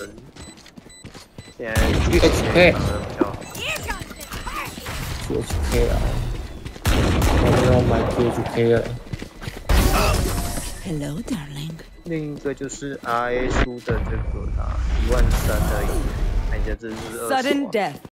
升。现在 HK 打得比较好。H K 啊，我要买 PHK 了。Hello, darling. 另一个就是 RA 出的这个啦，一万三的。看一下这是二、